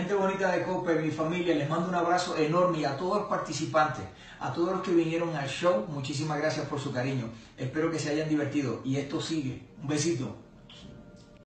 Gente bonita de Cope, mi familia, les mando un abrazo enorme y a todos los participantes, a todos los que vinieron al show, muchísimas gracias por su cariño. Espero que se hayan divertido y esto sigue. Un besito.